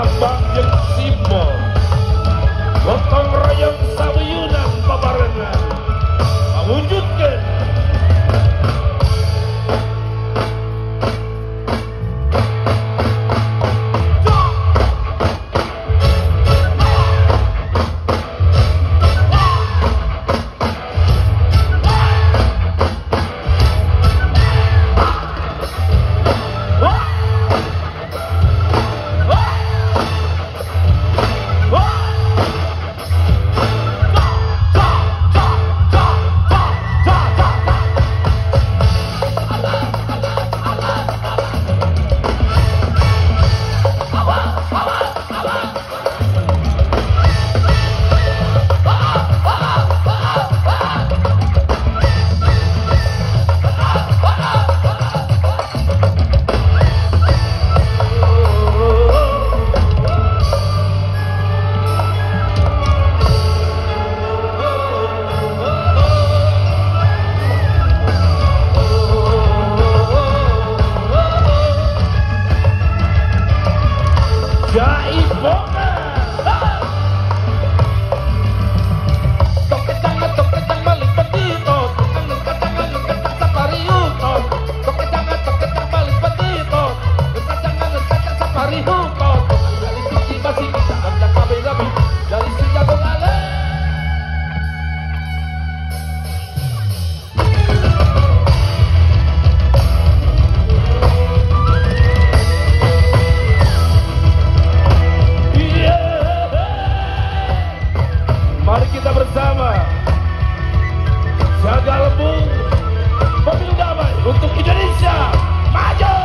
Baba. jaga lembu. Pemilu damai untuk Indonesia. Maju!